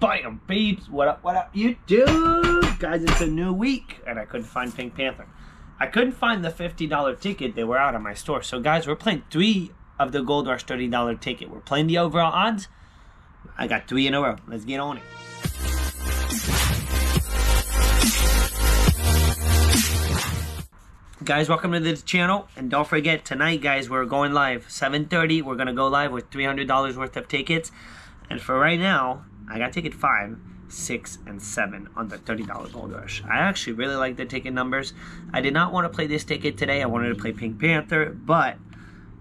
Bam, beeps. What up, what up, YouTube? Guys, it's a new week, and I couldn't find Pink Panther. I couldn't find the $50 ticket. They were out of my store. So, guys, we're playing three of the Gold Rush $30 ticket. We're playing the overall odds. I got three in a row. Let's get on it. guys welcome to the channel and don't forget tonight guys we're going live 7:30. we're gonna go live with $300 worth of tickets and for right now i got ticket five six and seven on the $30 gold rush. I actually really like the ticket numbers. I did not want to play this ticket today. I wanted to play pink panther but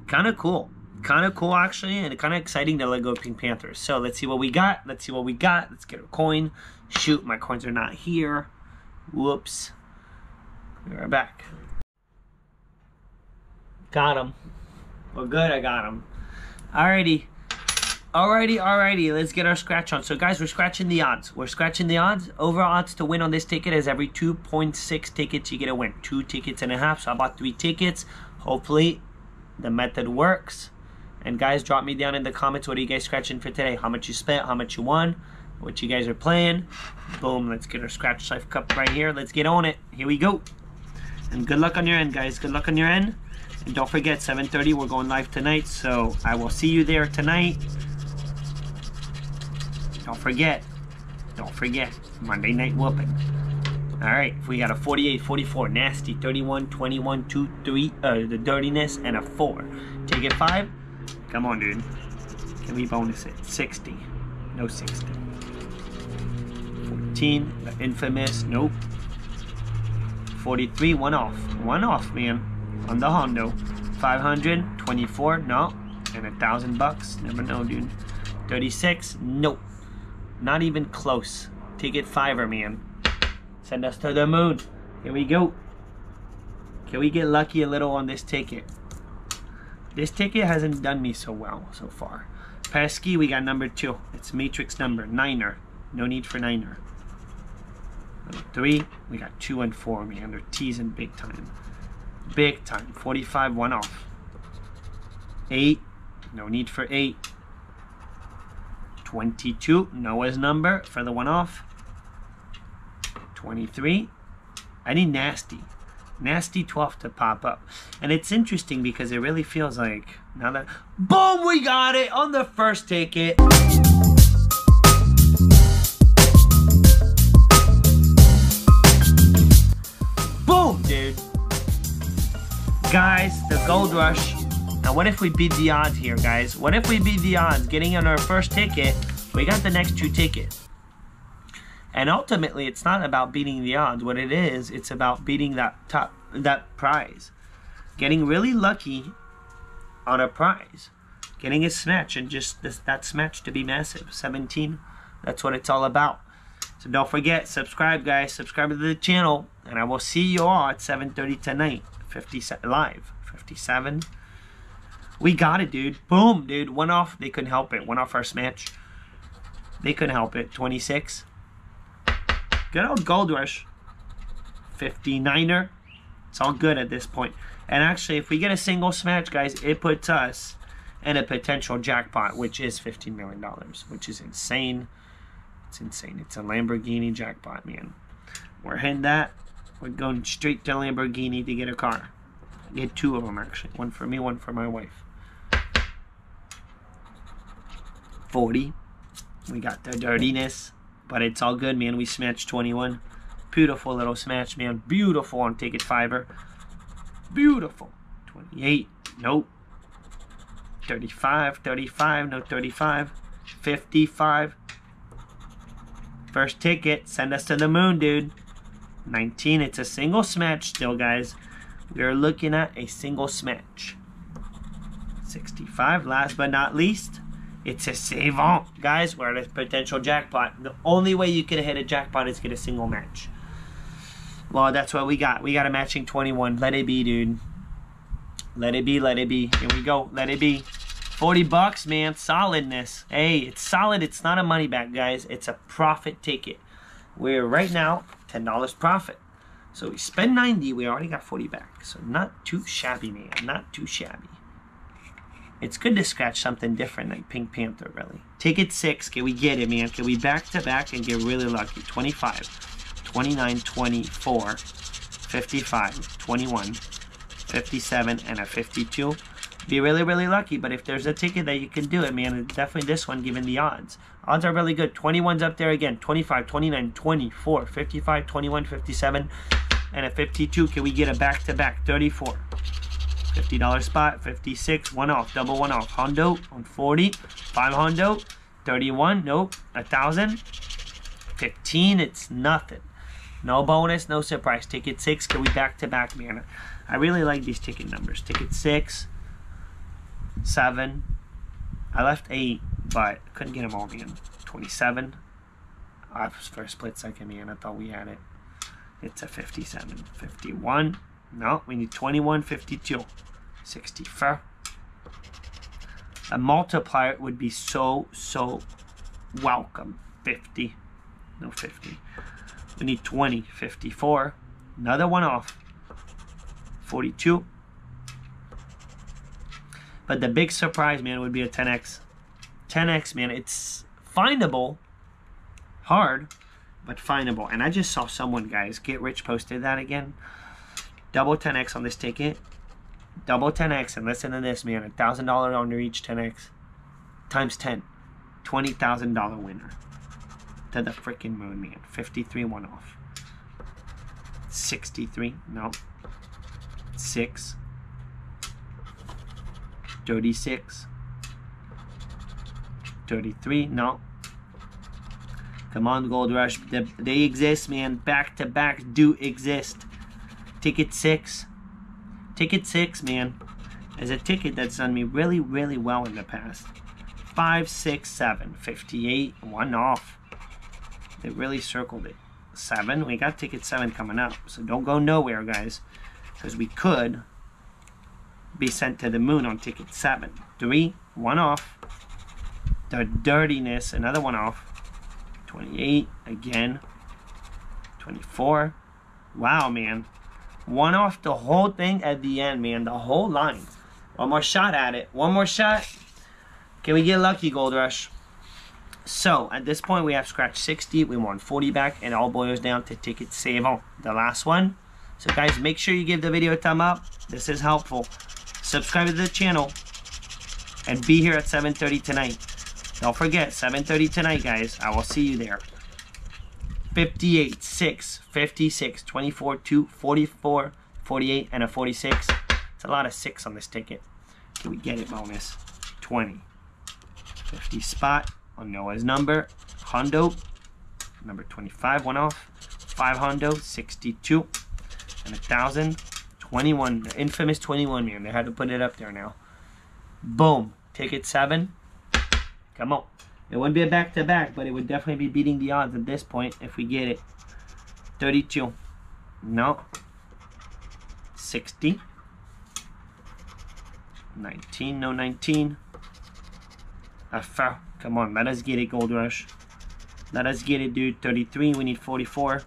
kind of cool. Kind of cool actually and kind of exciting to let go of pink panther. So let's see what we got. Let's see what we got. Let's get a coin. Shoot my coins are not here. Whoops. We're back. Got him. Well, good, I got him. Alrighty. Alrighty, alrighty, let's get our scratch on. So, guys, we're scratching the odds. We're scratching the odds. Over odds to win on this ticket is every 2.6 tickets you get a win. Two tickets and a half. So, I bought three tickets. Hopefully, the method works. And, guys, drop me down in the comments what are you guys scratching for today? How much you spent, how much you won, what you guys are playing. Boom, let's get our scratch life cup right here. Let's get on it. Here we go. And good luck on your end, guys. Good luck on your end. And don't forget, 7.30, we're going live tonight, so I will see you there tonight. Don't forget, don't forget, Monday Night Whooping. Alright, we got a 48, 44, nasty, 31, 21, 2, 3, uh, the dirtiness, and a 4. Take it 5. Come on, dude. Can we bonus it? 60. No 60. 14, the infamous, nope. 43, one off. One off, man on the Hondo. 524, no. And a thousand bucks, never know, dude. 36, nope. Not even close. Ticket fiver, man. Send us to the moon. Here we go. Can we get lucky a little on this ticket? This ticket hasn't done me so well so far. Pesky, we got number two. It's matrix number, niner. No need for niner. Number three, we got two and four, man. They're teasing big time. Big time. 45, one off. 8. No need for 8. 22. Noah's number for the one off. 23. I need nasty. Nasty 12 to pop up. And it's interesting because it really feels like now that boom we got it on the first ticket. Boom, dude. Guys, the gold rush. Now, what if we beat the odds here, guys? What if we beat the odds? Getting on our first ticket, we got the next two tickets. And ultimately, it's not about beating the odds. What it is, it's about beating that top that prize. Getting really lucky on a prize. Getting a smash and just this, that smash to be massive. 17. That's what it's all about. So don't forget, subscribe, guys. Subscribe to the channel. And I will see you all at 7.30 tonight. 57 live 57 we got it dude. Boom dude. One off they couldn't help it. One off our smash. They couldn't help it. 26 good old gold rush 59er it's all good at this point. and actually if we get a single smash guys it puts us in a potential jackpot which is 15 million dollars which is insane. It's insane. It's a lamborghini jackpot man. We're hitting that. We're going straight to Lamborghini to get a car. Get two of them actually. One for me, one for my wife. 40. We got the dirtiness. But it's all good, man. We smashed 21. Beautiful little smash, man. Beautiful on Ticket Fiver. Beautiful. 28. Nope. 35. 35. No 35. 55. First ticket. Send us to the moon, dude. 19. It's a single smash still, guys. Are looking at a single smash. 65. Last but not least, it's a savant. Guys, we're at a potential jackpot. The only way you can hit a jackpot is get a single match. Well, that's what we got. We got a matching 21. Let it be, dude. Let it be, let it be. Here we go. Let it be. 40 bucks, man. Solidness. Hey, it's solid. It's not a money back, guys. It's a profit ticket. We're right now $10 profit. So we spend 90, we already got 40 back. So not too shabby, man. Not too shabby. it's good to scratch something different than Pink Panther, really. Ticket six, can we get it, man? Can we back to back and get really lucky? 25, 29, 24, 55, 21, 57, and a 52. Be really, really lucky, but if there's a ticket that you can do it, man, it's definitely this one given the odds. Odds are really good. 21's up there again. 25, 29, 24, 55, 21, 57, and a 52. Can we get a back-to-back? 34. $50 spot, 56, one off, double one off. Hondo on 40, 5 Hondo, 31, nope, a thousand. 15, it's nothing. No bonus, no surprise. Ticket 6, can we back to back, man? I really like these ticket numbers. Ticket 6, 7, I left 8, but couldn't get them all, man. 27, I was for a split second, man. I thought we had it. It's a 57, 51. No, we need 21, 52, 64. A multiplier would be so, so welcome. 50, no 50. We need 20, 54. Another one off. 42. But the big surprise, man, would be a 10x. 10x, man, it's findable. Hard, but findable. And I just saw someone, guys, Get Rich posted that again. Double 10x on this ticket. Double 10x, and listen to this, man. $1,000 under each 10x. Times 10. $20,000 winner. To the freaking moon, man. 53 one off. 63, no. 6. 36. 33, no. Come on, Gold Rush. They exist, man. Back to back do exist. Ticket 6. Ticket 6, man, is a ticket that's done me really, really well in the past. 5, 6, 7, 58, one off. They really circled it. 7, we got ticket 7 coming up. So don't go nowhere, guys. Because we could be sent to the moon on ticket 7. 3, one off. The dirtiness, another one off. 28, again. 24. Wow, man. One off the whole thing at the end, man. The whole line. One more shot at it. One more shot. Can we get lucky, Gold Rush? So, at this point, we have scratch 60. We won 40 back. And all boils down to ticket save on. The last one. So, guys, make sure you give the video a thumb up. This is helpful. Subscribe to the channel. And be here at 7.30 tonight. Don't forget, 7.30 tonight, guys. I will see you there. 58, 6, 56, 24, 2, 44, 48, and a 46. It's a lot of 6 on this ticket. Can we get it bonus? 20. 50 spot on Noah's number. Hondo, number 25, one off. 5 Hondo, 62. And a 1,000. 21, the infamous 21 man. They had to put it up there now. Boom. Ticket 7. Come on. It wouldn't be a back-to-back, -back, but it would definitely be beating the odds at this point if we get it. 32. No. 60. 19. No 19. A foul. Come on, let us get it, Gold Rush. Let us get it, dude. 33. We need 44.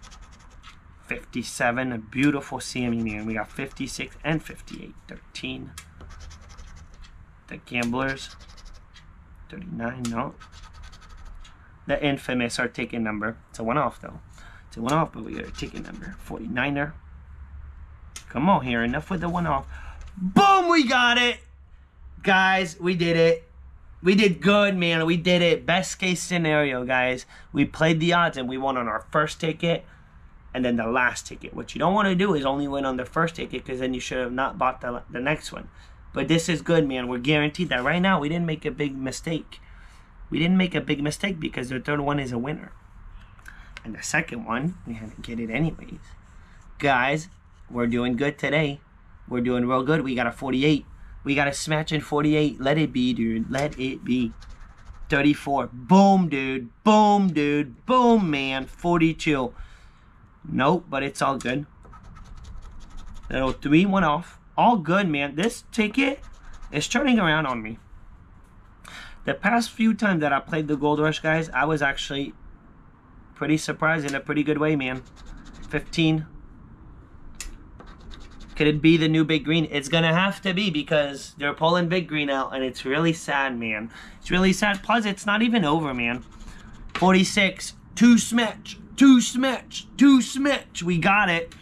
57. A beautiful CME, man. We got 56 and 58. 13. The Gamblers. 39. No the infamous our ticket number. It's a one off though. It's a one off, but we got a ticket number. 49er. Come on here, enough with the one off. Boom, we got it. Guys, we did it. We did good, man. We did it. Best case scenario, guys. We played the odds and we won on our first ticket and then the last ticket. What you don't want to do is only win on the first ticket because then you should have not bought the, the next one. But this is good, man. We're guaranteed that right now we didn't make a big mistake we didn't make a big mistake because the third one is a winner. And the second one, we had to get it anyways. Guys, we're doing good today. We're doing real good. We got a 48. We got a smash in 48. Let it be, dude. Let it be. 34. Boom, dude. Boom, dude. Boom, man. 42. Nope, but it's all good. Little 3 went off. All good, man. This ticket is turning around on me. The past few times that I played the Gold Rush, guys, I was actually pretty surprised in a pretty good way, man. 15. Could it be the new Big Green? It's gonna have to be because they're pulling Big Green out, and it's really sad, man. It's really sad. Plus, it's not even over, man. 46, two smetch, two smetch, two smetch. We got it.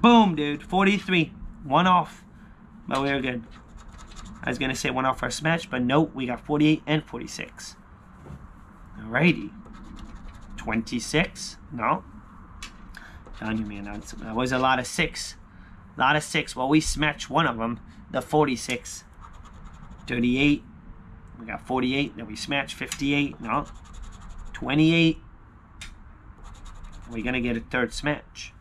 Boom, dude. 43, one off. But we are good. I was gonna say one off our smash, but nope, we got 48 and 46. Alrighty. 26. No. Telling you, man, that was a lot of six. A lot of six. Well, we smashed one of them, the 46. 38. We got 48. Then we smashed 58. No. 28. We're going to get a third smash.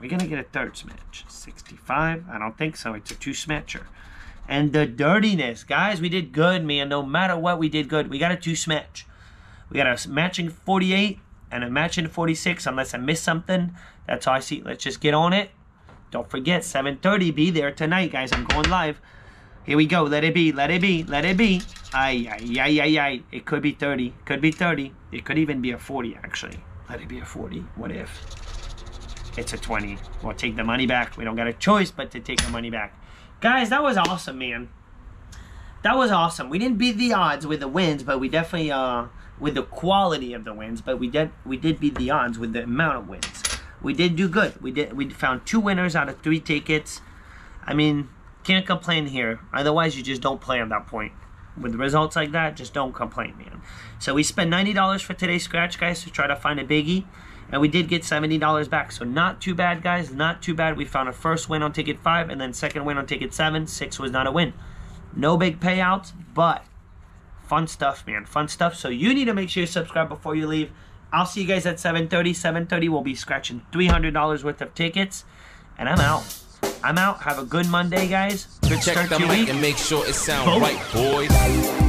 We're going to get a third smash. 65. I don't think so. It's a two smatcher. And the dirtiness. Guys, we did good, man. No matter what, we did good. We got a two smash. We got a matching 48 and a matching 46 unless I missed something. That's all I see. Let's just get on it. Don't forget, 7.30, be there tonight, guys. I'm going live. Here we go. Let it be. Let it be. Let it be. Ay, ay, ay, ay. It could be 30. Could be 30. It could even be a 40, actually. Let it be a 40. What if? It's a 20. We'll take the money back. We don't got a choice but to take the money back. Guys, that was awesome, man. That was awesome. We didn't beat the odds with the wins, but we definitely... uh with the quality of the wins, but we did we did beat the odds with the amount of wins. We did do good. We did we found two winners out of three tickets. I mean, can't complain here. Otherwise, you just don't play at that point. With results like that, just don't complain, man. So we spent ninety dollars for today's scratch, guys, to try to find a biggie, and we did get seventy dollars back. So not too bad, guys. Not too bad. We found a first win on ticket five, and then second win on ticket seven. Six was not a win. No big payouts, but fun stuff, man. Fun stuff. So you need to make sure you subscribe before you leave. I'll see you guys at 7.30. 7.30, we'll be scratching $300 worth of tickets. And I'm out. I'm out. Have a good Monday, guys. Good Check start the to your mic week. and make sure it sounds right, boys.